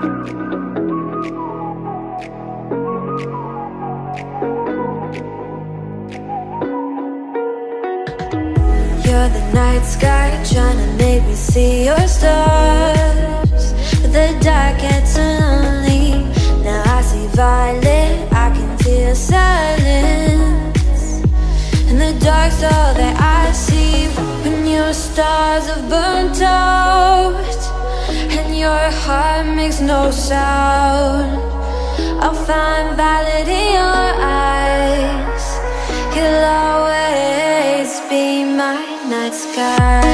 You're the night sky trying to make me see your stars. The dark gets lonely Now I see violet, I can feel silence. And the dark's all that I see When your stars have burnt out sound. I'll find valid in your eyes. You'll always be my night sky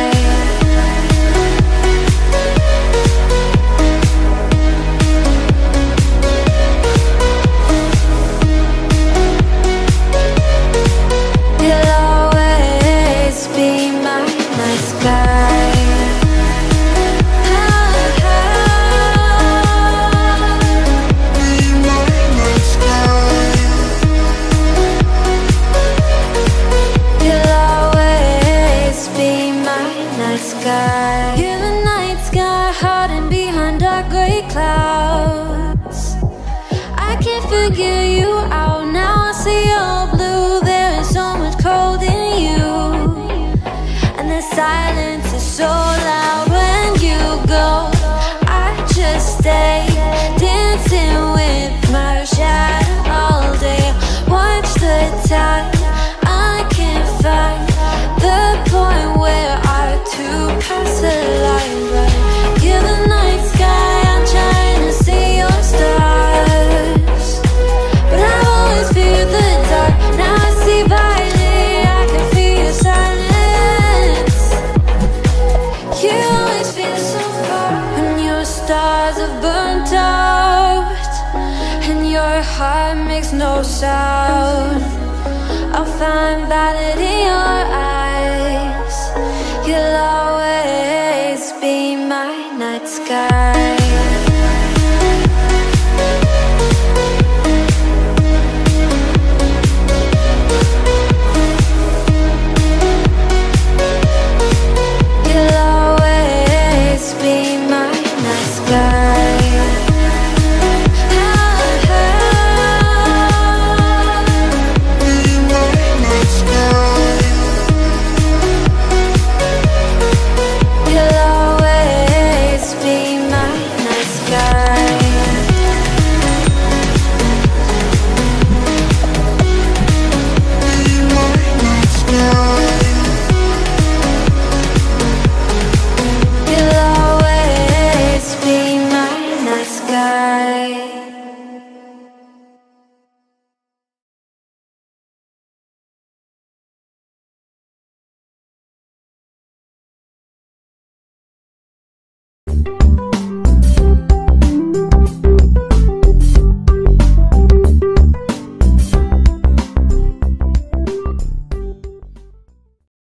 night sky. You're the night sky hiding behind dark gray clouds. I can't figure you out now. I see all blue. There is so much cold in you, and the silence is so loud when you go. I just stay stars have burnt out And your heart makes no sound. I'll find vanity in your eyes You'll always be my night sky.